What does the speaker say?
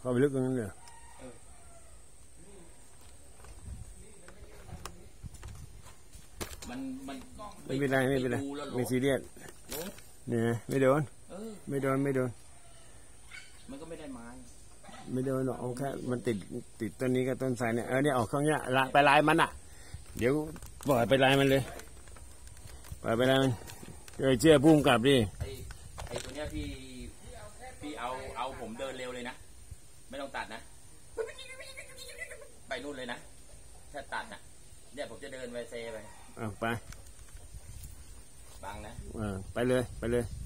เข้าไปลึกตรงนั้นเลยมันมันไม่เป็นไรไม่เป็นไรดูแล้วหลไม่งซีเรียสหลงเนี่ยนะไม่โดนเออไม่โดนไม่โดน มันก็ไม่ได้ไม้ไม่โดนหรอกเอาแค่มันติดติดต้นนี้กับต้นไทรเนี่ยเออเนี่ยออกข้างเนี้ยละไปลายมันอะ เดี๋ยวปล่อยไปลายมันเลยปล่อยไปลายมันเออเชื่อพุ่มกลับดิไอ้ไอ้ตัวเนี้ยพี่ พี่เอาเอาผมเดินเร็วเลยนะ ไม่ต้องตัดนะ ไปนู่นเลยนะ ถ้าตัดน่ะเนี่ยผมจะเดินไปเซไปเอาไป บังนะ เออ ไปเลย ไปเลยเ